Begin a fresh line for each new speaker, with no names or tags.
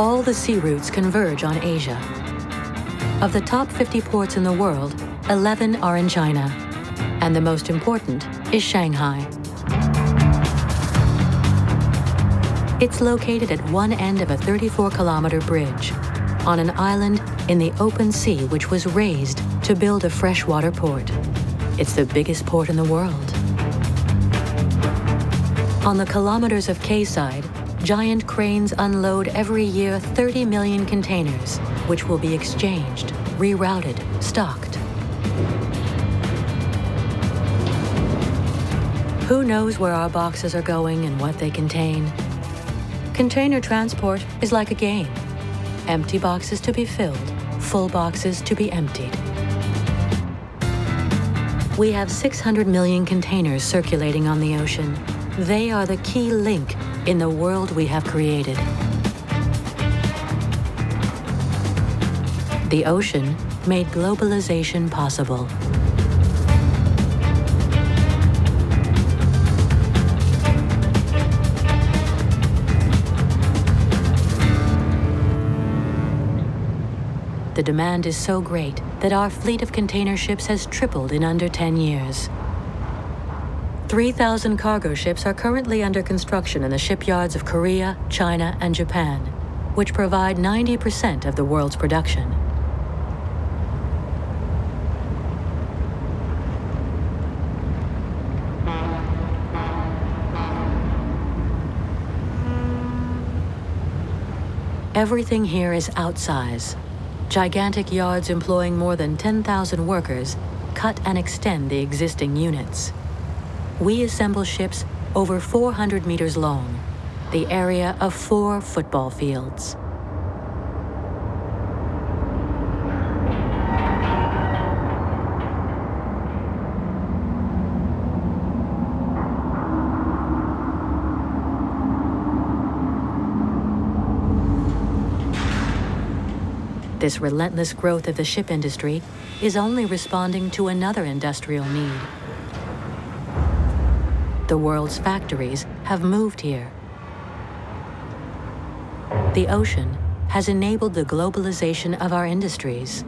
All the sea routes converge on Asia. Of the top 50 ports in the world, 11 are in China, and the most important is Shanghai. It's located at one end of a 34-kilometer bridge on an island in the open sea which was raised to build a freshwater port. It's the biggest port in the world. On the kilometers of quayside, giant cranes unload every year 30 million containers, which will be exchanged, rerouted, stocked. Who knows where our boxes are going and what they contain? Container transport is like a game. Empty boxes to be filled, full boxes to be emptied. We have 600 million containers circulating on the ocean. They are the key link in the world we have created. The ocean made globalization possible. The demand is so great that our fleet of container ships has tripled in under 10 years. 3,000 cargo ships are currently under construction in the shipyards of Korea, China, and Japan, which provide 90% of the world's production. Everything here is outsize. Gigantic yards employing more than 10,000 workers cut and extend the existing units we assemble ships over 400 meters long, the area of four football fields. This relentless growth of the ship industry is only responding to another industrial need the world's factories have moved here. The ocean has enabled the globalization of our industries.